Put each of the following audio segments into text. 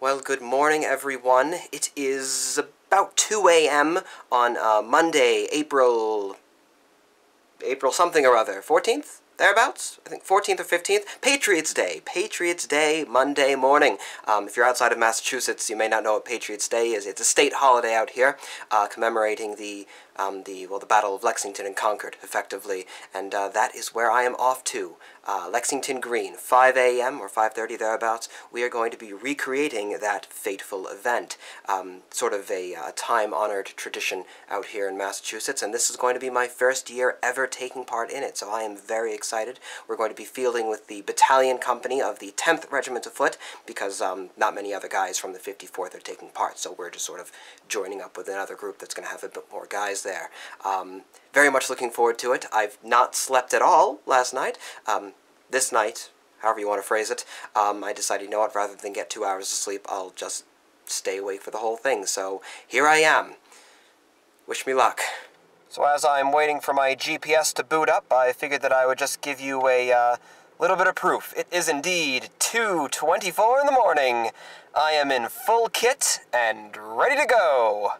Well, good morning, everyone. It is about 2 a.m. on uh, Monday, April... April something or other. 14th? Thereabouts? I think 14th or 15th? Patriots Day. Patriots Day, Monday morning. Um, if you're outside of Massachusetts, you may not know what Patriots Day is. It's a state holiday out here, uh, commemorating the um, the well, the Battle of Lexington and Concord, effectively, and uh, that is where I am off to. Uh, Lexington Green, 5 a.m. or 5.30 thereabouts, we are going to be recreating that fateful event. Um, sort of a uh, time-honored tradition out here in Massachusetts, and this is going to be my first year ever taking part in it, so I am very excited. We're going to be fielding with the battalion company of the 10th Regiment of Foot, because um, not many other guys from the 54th are taking part, so we're just sort of joining up with another group that's going to have a bit more guys there. Um, very much looking forward to it. I've not slept at all last night. Um, this night, however you want to phrase it, um, I decided, you know what, rather than get two hours of sleep, I'll just stay awake for the whole thing. So here I am. Wish me luck. So as I'm waiting for my GPS to boot up, I figured that I would just give you a uh, little bit of proof. It is indeed 2.24 in the morning. I am in full kit and ready to go.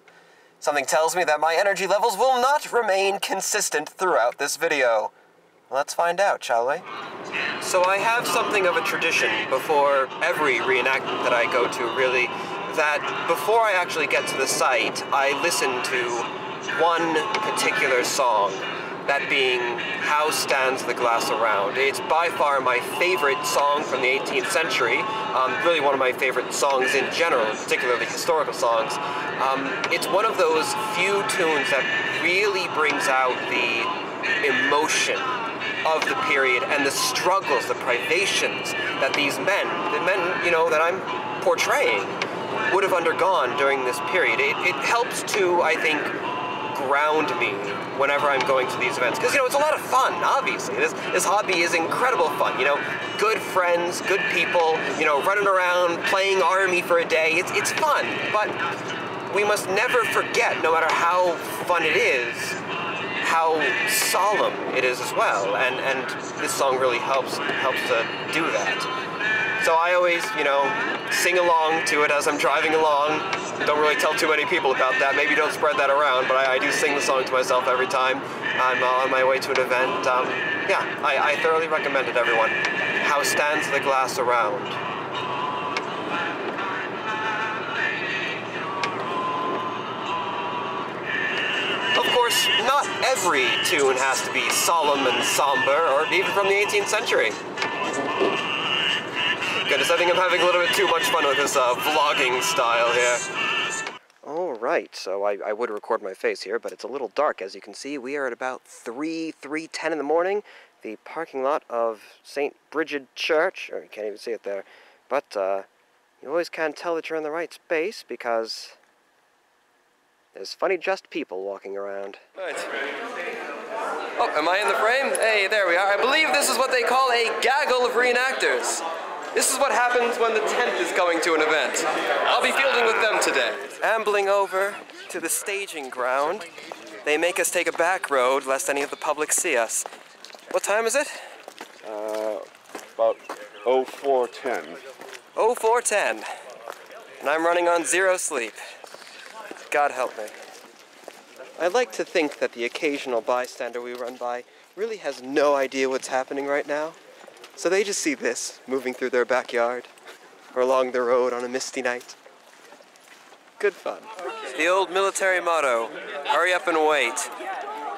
Something tells me that my energy levels will not remain consistent throughout this video. Let's find out, shall we? So I have something of a tradition before every reenactment that I go to, really, that before I actually get to the site, I listen to one particular song that being How Stands the Glass Around. It's by far my favorite song from the 18th century, um, really one of my favorite songs in general, particularly historical songs. Um, it's one of those few tunes that really brings out the emotion of the period and the struggles, the privations that these men, the men, you know, that I'm portraying, would have undergone during this period. It, it helps to, I think, ground me whenever I'm going to these events. Because, you know, it's a lot of fun, obviously. This, this hobby is incredible fun, you know. Good friends, good people, you know, running around, playing army for a day. It's, it's fun, but we must never forget, no matter how fun it is, how solemn it is as well. And, and this song really helps, helps to do that. So I always, you know, sing along to it as I'm driving along. Don't really tell too many people about that. Maybe don't spread that around, but I, I do sing the song to myself every time I'm uh, on my way to an event. Um, yeah, I, I thoroughly recommend it, everyone. How stands the glass around? Of course, not every tune has to be solemn and somber, or even from the 18th century. Goodness, I think I'm having a little bit too much fun with this uh, vlogging style here. Alright, so I, I would record my face here, but it's a little dark. As you can see, we are at about 3, 3.10 in the morning. The parking lot of St. Brigid Church, or you can't even see it there, but uh, you always can't tell that you're in the right space because there's funny just people walking around. Right. Oh, am I in the frame? Hey, there we are. I believe this is what they call a gaggle of reenactors. This is what happens when the 10th is going to an event. I'll be fielding with them today. Ambling over to the staging ground, they make us take a back road lest any of the public see us. What time is it? Uh, about 0410. 0410. And I'm running on zero sleep. God help me. I like to think that the occasional bystander we run by really has no idea what's happening right now. So they just see this moving through their backyard or along the road on a misty night. Good fun. The old military motto, hurry up and wait.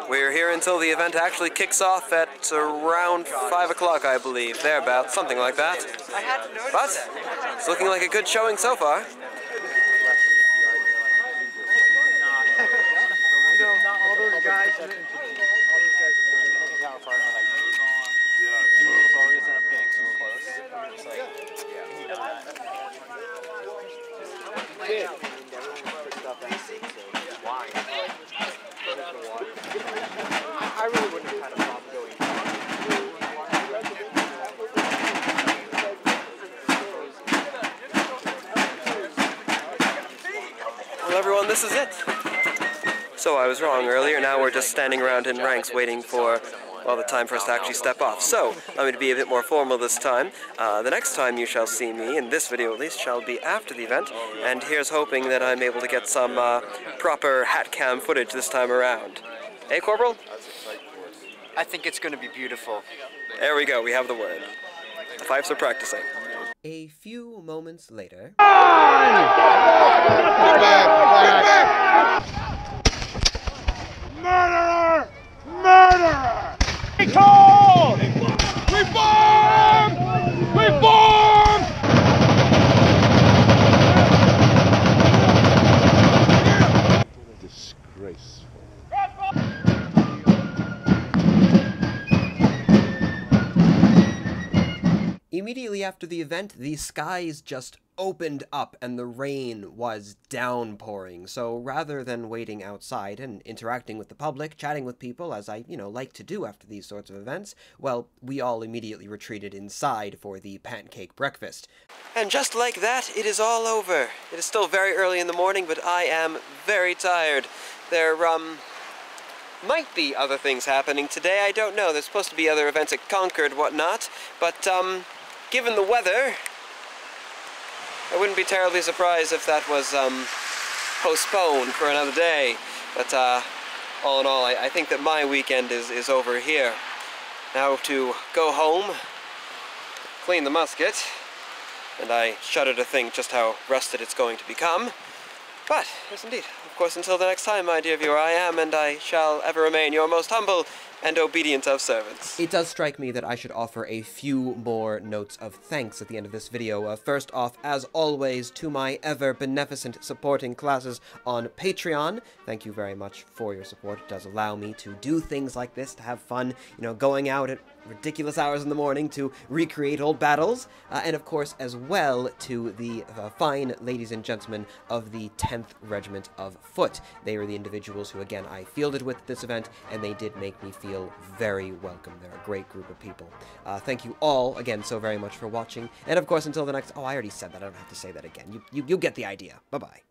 We're here until the event actually kicks off at around 5 o'clock, I believe. Thereabouts, something like that. But it's looking like a good showing so far. Well, everyone, this is it. So I was wrong earlier. Now we're just standing around in ranks waiting for well, the time for us to actually step off. So, I'm going to be a bit more formal this time. Uh, the next time you shall see me, in this video at least, shall be after the event, and here's hoping that I'm able to get some uh, proper hat cam footage this time around. Hey, Corporal? I think it's going to be beautiful. There we go, we have the word. The Fifes are practicing. A few moments later. Murderer! Immediately after the event, the skies just opened up and the rain was downpouring. So rather than waiting outside and interacting with the public, chatting with people, as I, you know, like to do after these sorts of events, well, we all immediately retreated inside for the pancake breakfast. And just like that, it is all over. It is still very early in the morning, but I am very tired. There, um, might be other things happening today, I don't know. There's supposed to be other events at Concord, whatnot, but, um, given the weather, I wouldn't be terribly surprised if that was um, postponed for another day. But uh, all in all, I, I, think that my weekend is, is over here. Now to go home, clean the musket, and I shudder to think just how rusted it's going to become. But, yes indeed, of course, until the next time, my dear viewer, I am and I shall ever remain your most humble and obedient of servants. It does strike me that I should offer a few more notes of thanks at the end of this video. Uh, first off, as always, to my ever beneficent supporting classes on Patreon. Thank you very much for your support. It does allow me to do things like this, to have fun, you know, going out at ridiculous hours in the morning to recreate old battles, uh, and of course as well to the uh, fine ladies and gentlemen of the 10th Regiment of Foot. They were the individuals who, again, I fielded with this event, and they did make me feel very welcome. They're a great group of people. Uh, thank you all, again, so very much for watching, and of course, until the next... Oh, I already said that. I don't have to say that again. You, you, you get the idea. Bye-bye.